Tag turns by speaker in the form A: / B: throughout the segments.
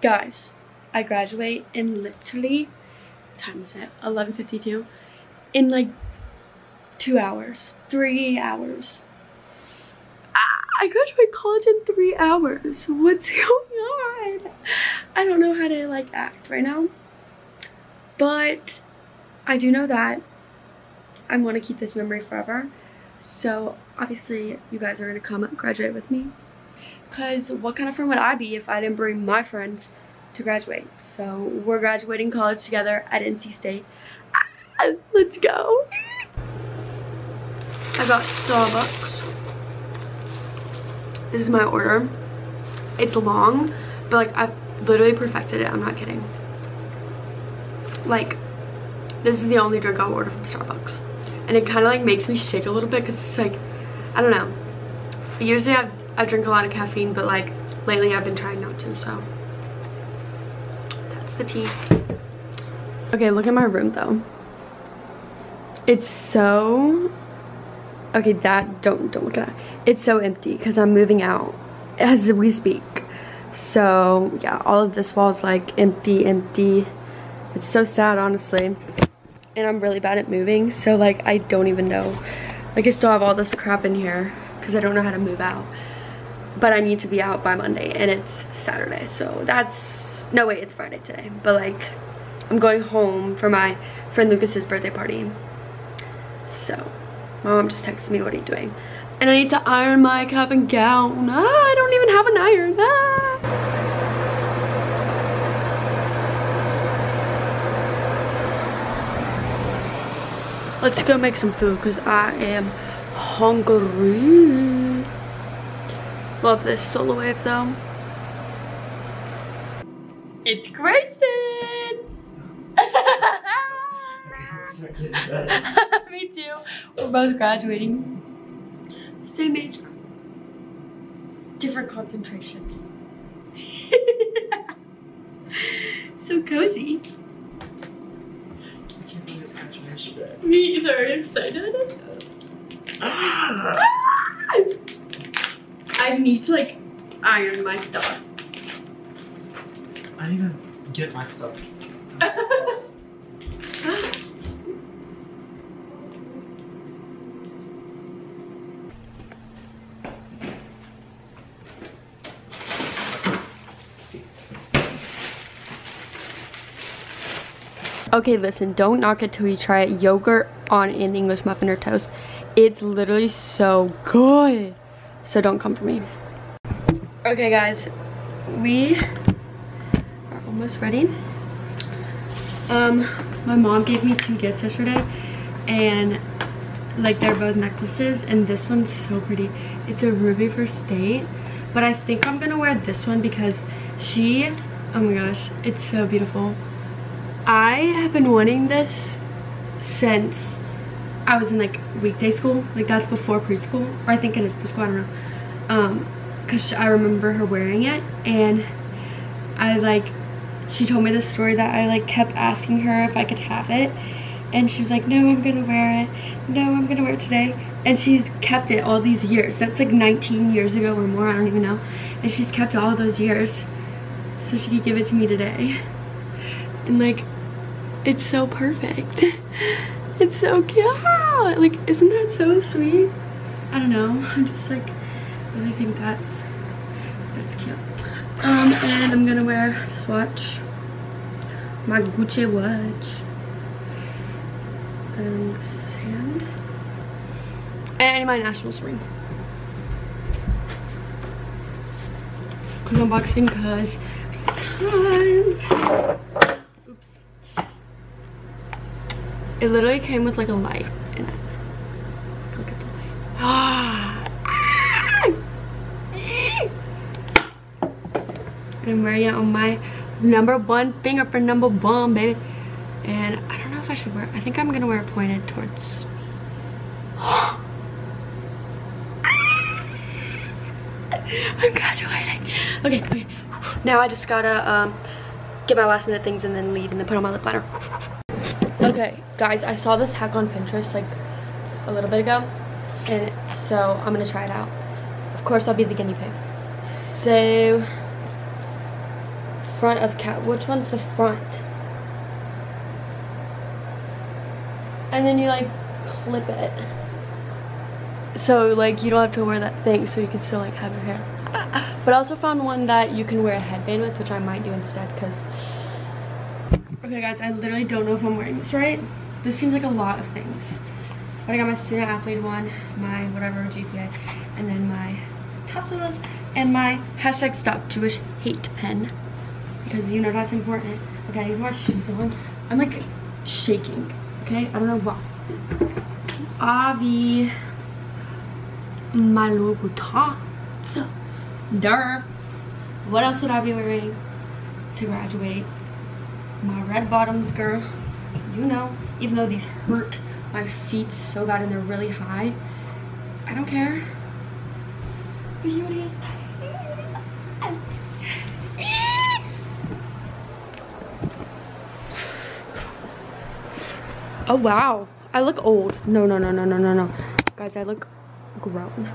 A: Guys, I graduate in literally, time is it? 11.52. In like two hours, three hours. I graduate college in three hours. What's going on? I don't know how to like act right now. But I do know that I want to keep this memory forever. So obviously you guys are going to come graduate with me. Because what kind of friend would I be if I didn't bring my friends to graduate? So we're graduating college together at NC State. Ah, let's go. I got Starbucks. This is my order. It's long, but like I've literally perfected it. I'm not kidding. Like, this is the only drink I'll order from Starbucks. And it kind of like makes me shake a little bit because it's like, I don't know. Usually I've, I drink a lot of caffeine, but like lately I've been trying not to, so. That's the tea. Okay, look at my room though. It's so okay that don't don't look at that it's so empty because i'm moving out as we speak so yeah all of this wall is like empty empty it's so sad honestly and i'm really bad at moving so like i don't even know like i still have all this crap in here because i don't know how to move out but i need to be out by monday and it's saturday so that's no wait it's friday today but like i'm going home for my friend lucas's birthday party so my mom just texted me, what are you doing? And I need to iron my cap and gown. Ah, I don't even have an iron. Ah. Let's go make some food because I am hungry. Love this Solawave though. It's Grayson! Me too. We're both graduating. Same age. Different concentration. so cozy. Me either. Are you excited? I need to like iron my stuff.
B: I need to get my stuff.
A: Okay, listen, don't knock it till you try it. Yogurt on an English muffin or toast. It's literally so good. So don't come for me. Okay, guys, we are almost ready. Um, my mom gave me two gifts yesterday, and like they're both necklaces, and this one's so pretty. It's a ruby for state, but I think I'm gonna wear this one because she, oh my gosh, it's so beautiful. I have been wanting this since I was in like weekday school. Like that's before preschool. Or I think it is preschool, I don't know. Um, cause I remember her wearing it and I like, she told me this story that I like kept asking her if I could have it. And she was like, no, I'm gonna wear it. No, I'm gonna wear it today. And she's kept it all these years. That's like 19 years ago or more, I don't even know. And she's kept all those years so she could give it to me today. And like, it's so perfect. it's so cute. Like, isn't that so sweet? I don't know. I'm just like, really think that that's cute. Um, and I'm gonna wear this watch. My Gucci watch. And this hand. And my nationals ring. Unboxing cause time. It literally came with like a light in it. Look at the light. Ah! I'm wearing it on my number one finger for number one, baby. And I don't know if I should wear it. I think I'm gonna wear it pointed towards me. I'm graduating. Okay, okay. Now I just gotta um, get my last minute things and then leave and then put on my lip liner. Okay, guys, I saw this hack on Pinterest like a little bit ago, and so I'm gonna try it out. Of course, I'll be the guinea pig. So, front of cat. Which one's the front? And then you like clip it. So like you don't have to wear that thing so you can still like have your hair. But I also found one that you can wear a headband with, which I might do instead because Okay guys, I literally don't know if I'm wearing this right. This seems like a lot of things. But I got my student athlete one, my whatever GPA, and then my tassels, and my hashtag stop Jewish hate pen. Because you know that's important. Okay, I need my shoes on. I'm like shaking. Okay, I don't know why. Avi So, duh. What else would I be wearing to graduate? My red bottoms, girl. You know, even though these hurt my feet so bad and they're really high, I don't care. Beauty is Oh wow, I look old. No, no, no, no, no, no, no. Guys, I look grown.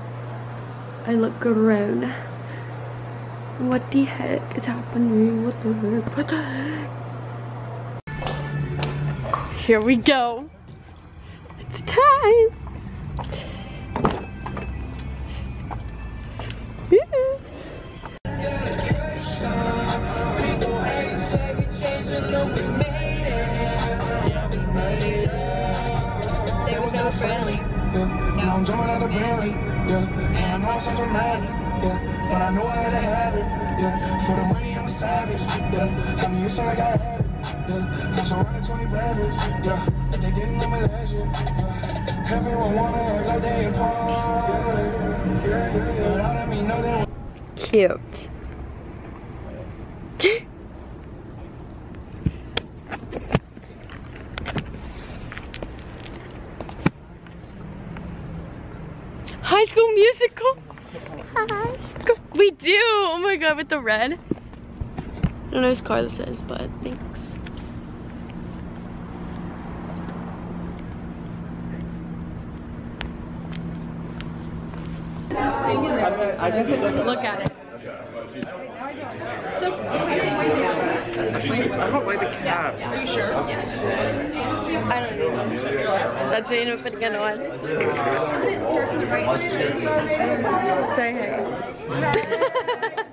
A: I look grown. What the heck is happening? What the heck? What the heck? Here we go. It's time.
B: I'm jumping out of Bentley, yeah. And I'm not so dramatic, yeah. But I know to have it, yeah. For the money, I'm a savage, yeah. I like I yeah. Surrounded 20 bad yeah. They didn't me last year, yeah. Everyone wanna act like they yeah. Yeah, yeah, But I.
A: Cute. High School Musical. High school. We do. Oh my god, with the red. I don't know whose car this is, but thanks. Look at it.
C: I don't like the cap.
A: Are you sure? I don't know. That's what you know putting it on. Say hey.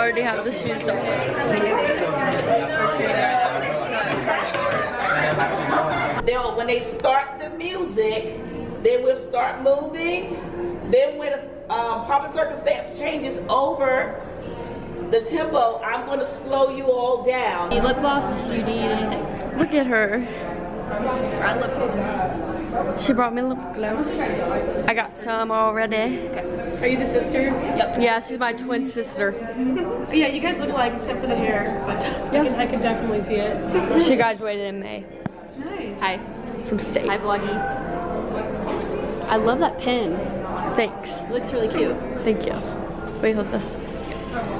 A: Already have the shoes on.
D: They'll, when they start the music, they will start moving. Then when a um, Pomp and Circumstance changes over the tempo, I'm going to slow you all down.
A: Need lip gloss? Do you need anything? Look at her. I lip gloss. She brought me lip gloss. I got some already.
E: Are you the sister?
D: Yep.
A: Yeah, she's my twin sister.
E: Yeah, you guys look alike except for the hair, but I, can, I can definitely see it.
A: She graduated in May.
E: Nice.
A: Hi. From state.
F: Hi, Vloggy. I love that pin.
A: Thanks.
F: It looks really cute.
A: Thank you. Wait, hold this.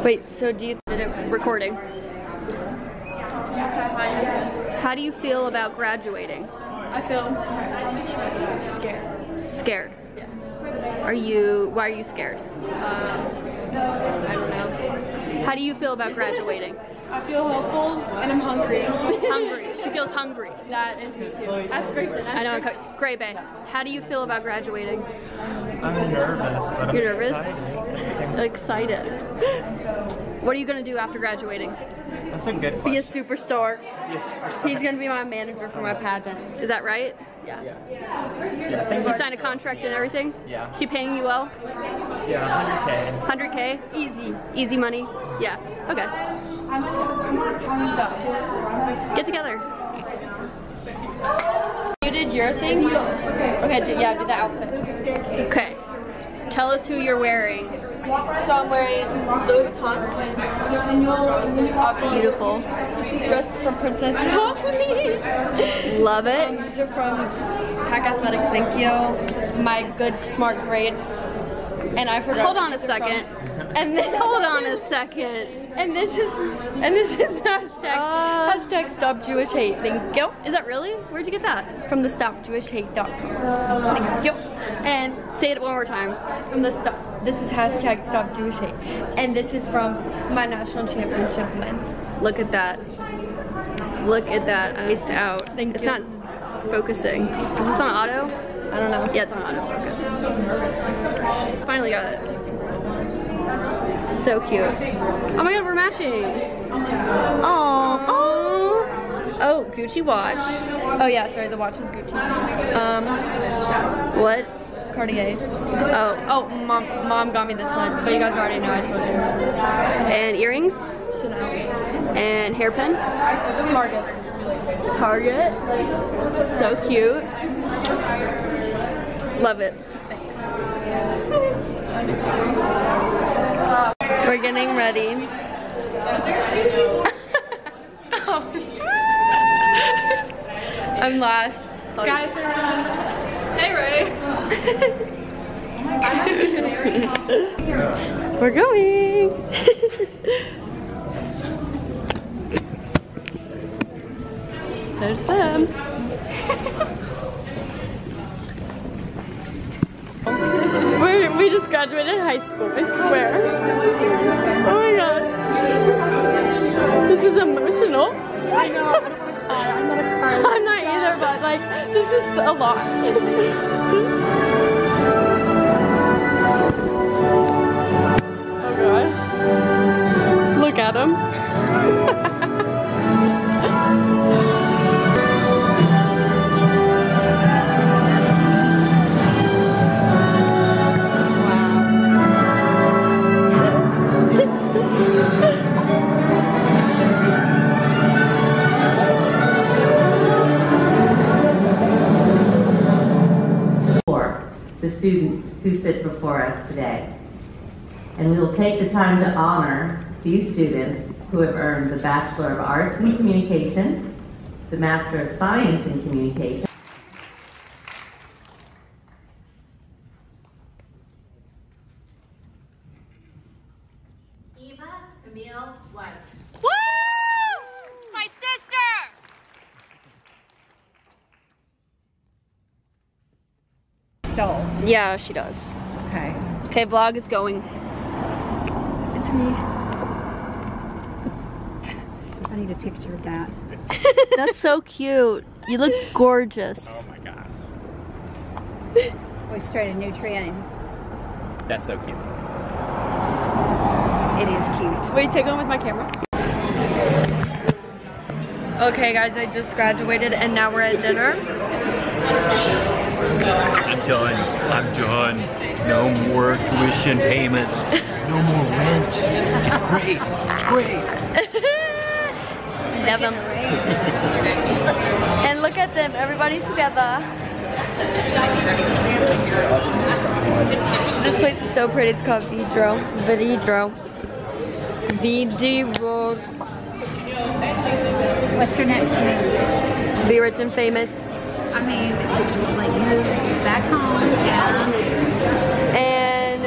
A: Wait, so do you
F: recording? How do you feel about graduating?
E: I feel scared.
F: Scared. Are you? Why are you scared?
E: Um, I don't know.
F: How do you feel about graduating?
E: I feel hopeful and I'm hungry.
F: hungry. She feels hungry.
E: that is me too. Ask Grayson. Ask
F: I know.
E: Grayson.
F: Gray Bay. How do you feel about graduating?
C: I'm nervous, but I'm
F: You're nervous?
C: excited at the same time.
F: Excited. What are you gonna do after graduating?
C: That's a good
A: be a superstar?
C: Yes, we're
A: He's gonna be my manager for my pageants.
F: Is that right?
A: Yeah.
C: Yeah, thank
F: You signed a contract and everything?
C: Yeah.
F: She paying you well?
C: Yeah, 100k.
F: 100k?
A: Easy.
F: Easy money? Yeah. Okay.
A: So,
F: Get together.
A: you did your thing? Okay, do, yeah, do the outfit.
F: Okay. Tell us who you're wearing.
A: So I'm wearing Louis Vuittons.
F: Beautiful.
A: Dress from Princess Polly.
F: Love it.
A: Um, these are from Pack Athletics, thank you. My good smart grades. And I forgot.
F: Hold on a
A: these are from.
F: second.
A: And then
F: Hold on a second.
A: And this is and this is hashtag
F: Uh,
A: hashtag stop Jewish hate. Thank you.
F: Is that really? Where'd you get that?
A: From the stopjewishhate.com. Thank you. And
F: Say it one more time.
A: from the stop. This is hashtag stop Jewish hate, and this is from my national championship win.
F: Look at that. Look at that. Iced out.
A: Thank
F: it's
A: you.
F: not focusing. Is this on auto?
A: I don't know.
F: Yeah, it's on autofocus. Finally got it. So cute. Oh my god, we're matching.
A: Oh.
F: Oh, Gucci watch.
A: Oh yeah, sorry. The watch is Gucci. Um,
F: What?
A: Cartier.
F: Oh,
A: Oh, mom, mom got me this one, but you guys already know. I told you.
F: and earrings
A: Chanel.
F: and hairpin.
A: Target.
F: Target. So cute. Love it. Thanks.
A: We're getting ready. I'm last. Guys, hey Ray. We're going. There's them. We're, we just graduated high school, I swear. Oh my god. This is emotional. I know, I don't want to cry. I'm not a cry. I'm not either, but like, this is a lot. oh gosh. Look at him.
G: students who sit before us today. And we will take the time to honor these students who have earned the Bachelor of Arts in Communication, the Master of Science in Communication, Eva Camille Weiss.
F: Woo! It's my sister!
E: Stole.
F: Yeah, she does.
E: Okay.
F: Okay, vlog is going.
A: It's me.
E: I need a picture of that.
F: That's so cute. You look gorgeous.
C: Oh my gosh.
E: Oh, we started a new trend.
C: That's so cute.
E: It is cute.
A: Wait, take one with my camera. Okay, guys, I just graduated and now we're at dinner.
C: I'm done. I'm done. No more tuition payments. No more rent. It's great. It's great.
A: Love them. and look at them, everybody's together. This place is so pretty. It's called Vidrio. Vidrio. Vidrio.
E: What's your next move?
A: Be rich and famous.
E: I mean, like move back home and
A: And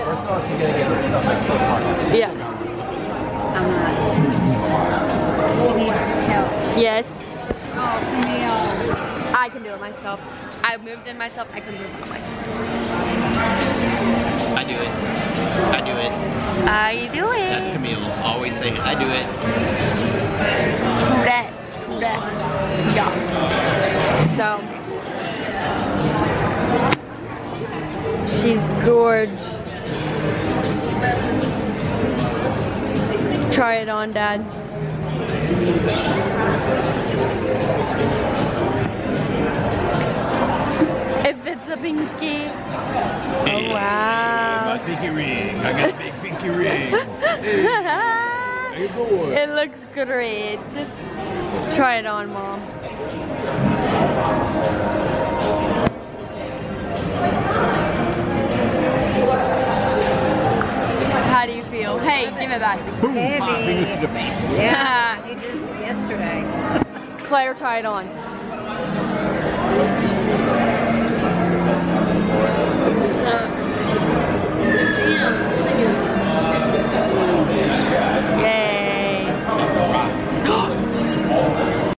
A: yeah,
E: how much? She needs help.
A: yes,
E: Oh, Camille.
A: Uh, I can do it myself. I moved in myself. I can move out myself.
H: I do it. I do it.
A: I do it.
H: That's Camille. Always say. I do it.
A: that, that, yeah. So, she's gorge. Try it on, Dad. It fits a pinky. Oh, wow.
C: pinky ring. I got a big pinky ring. You go.
A: It looks great. Try it on, Mom. Boom!
E: Heavy. Yeah, he just yesterday.
A: Claire, try it on.
I: Uh, damn, this thing is. Yay.